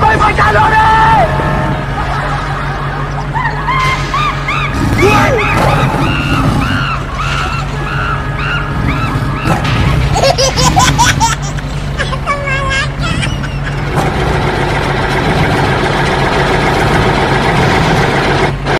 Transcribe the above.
My my God!